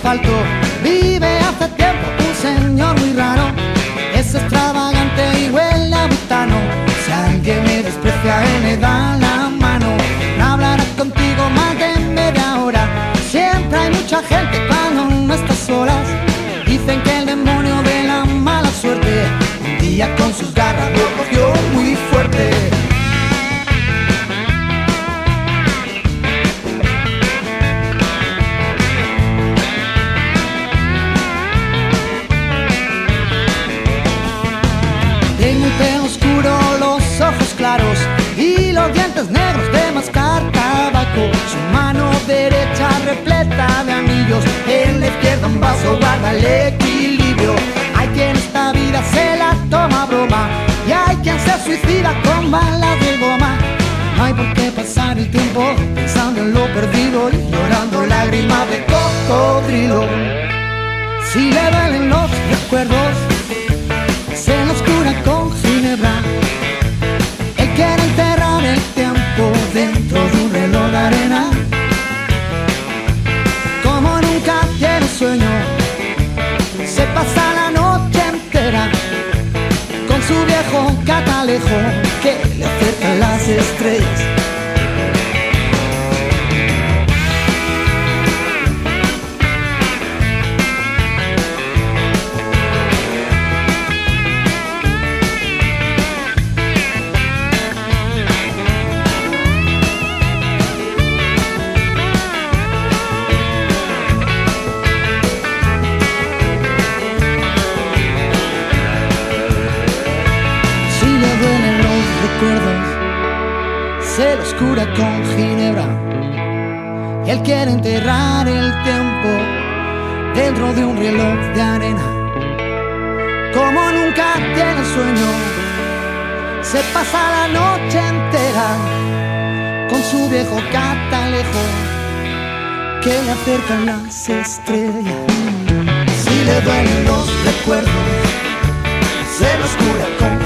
asfalto vive hace tiempo un señor muy raro. Es extravagante y huele a butano. Si alguien me desprecia, él me da la mano. No hablará contigo más de media hora. Siempre hay mucha gente cuando no estás solas. Dicen que el demonio de la mala suerte un día con sus garras lo cogió muy fuerte. Los dientes negros de mascar tabaco. Su mano derecha repleta de anillos, en la izquierda un vaso guarda el equilibrio. Hay quien esta vida se la toma broma y hay quien se suicida con balas de goma. No hay por qué pasar el tiempo pensando en lo perdido y llorando lágrimas de cocodrilo. Si le duelen los recuerdos, se los cura con ginebra. Catalejo que le acerca las estrellas. Se los cura con ginebra. Él quiere enterrar el tiempo dentro de un reloj de arena. Como nunca tiene sueño, se pasa la noche entera con su viejo catalejo que le acercan las estrellas. Si le duelen los recuerdos, se los cura con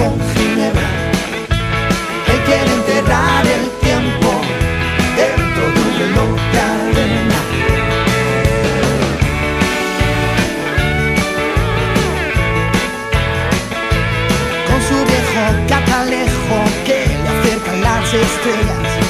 con ginebra. Él quiere enterrar el tiempo dentro de un reloj de arena. Con su viejo catalejo que le acercan las estrellas.